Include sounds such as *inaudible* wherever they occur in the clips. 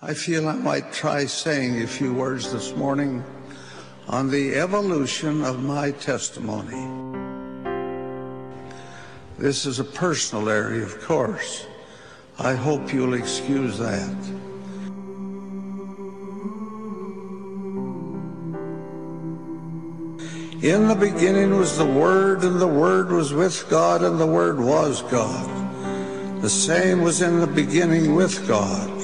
I feel I might try saying a few words this morning on the evolution of my testimony. This is a personal area, of course. I hope you'll excuse that. In the beginning was the Word, and the Word was with God, and the Word was God. The same was in the beginning with God.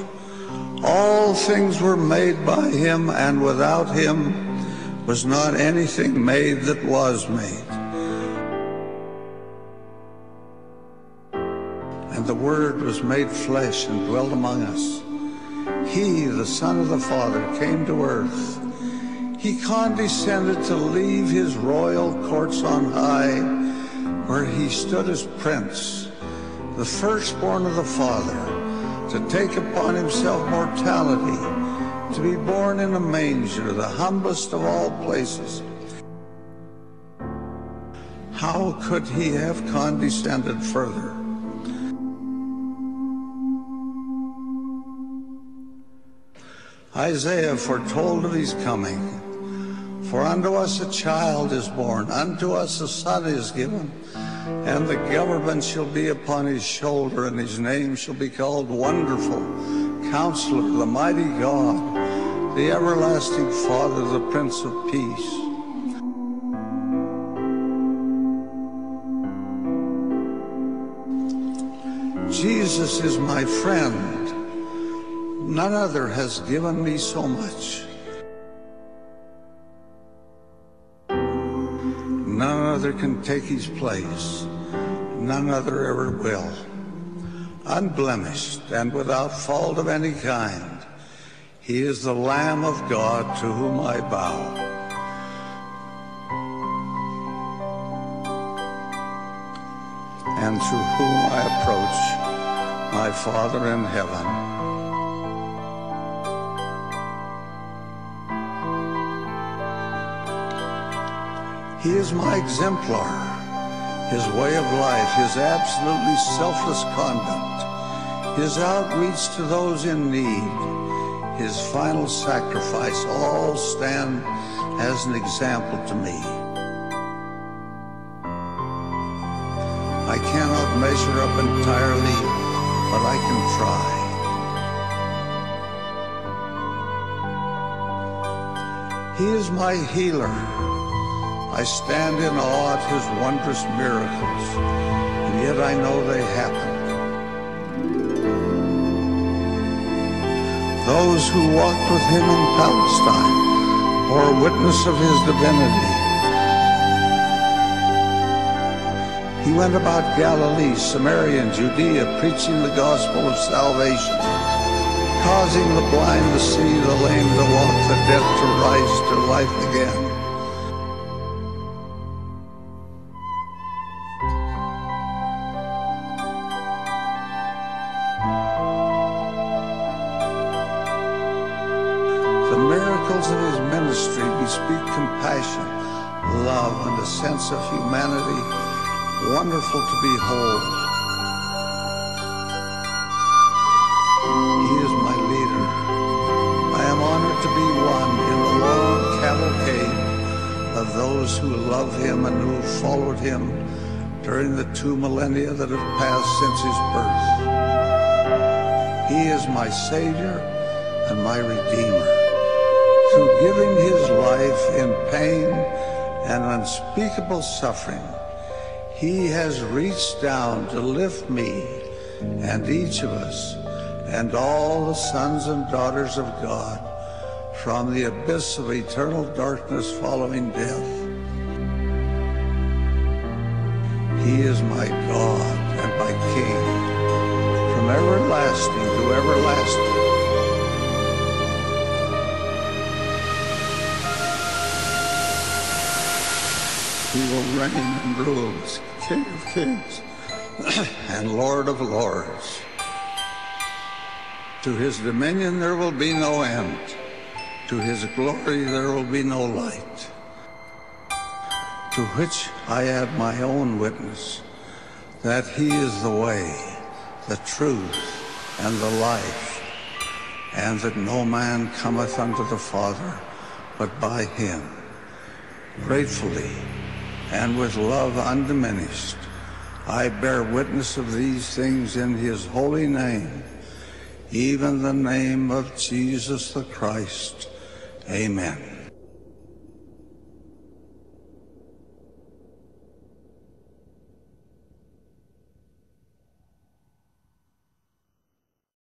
All things were made by him, and without him was not anything made that was made. And the Word was made flesh and dwelt among us. He, the Son of the Father, came to earth he condescended to leave his royal courts on high, where he stood as prince, the firstborn of the Father, to take upon himself mortality, to be born in a manger, the humblest of all places. How could he have condescended further? Isaiah foretold of his coming. For unto us a child is born, unto us a son is given, and the government shall be upon his shoulder, and his name shall be called Wonderful, Counselor, the Mighty God, the Everlasting Father, the Prince of Peace. Jesus is my friend. None other has given me so much. Other can take his place. None other ever will. Unblemished and without fault of any kind, he is the Lamb of God to whom I bow. And through whom I approach my Father in heaven. He is my exemplar. His way of life, his absolutely selfless conduct, his outreach to those in need, his final sacrifice all stand as an example to me. I cannot measure up entirely, but I can try. He is my healer. I stand in awe at his wondrous miracles, and yet I know they happened. Those who walked with him in Palestine bore witness of his divinity. He went about Galilee, Samaria, and Judea, preaching the gospel of salvation, causing the blind to see, the lame to walk, the dead to rise to life again. Miracles of his ministry bespeak compassion, love, and a sense of humanity wonderful to behold. He is my leader. I am honored to be one in the long cavalcade of those who love him and who followed him during the two millennia that have passed since his birth. He is my Savior and my Redeemer through giving his life in pain and unspeakable suffering, he has reached down to lift me and each of us and all the sons and daughters of God from the abyss of eternal darkness following death. He is my God and my King from everlasting to everlasting. He will reign and rule as King of kings *clears throat* and Lord of lords. To his dominion there will be no end. To his glory there will be no light. To which I add my own witness that he is the way, the truth, and the life. and that no man cometh unto the Father but by him. Gratefully and with love undiminished, I bear witness of these things in his holy name, even the name of Jesus the Christ. Amen.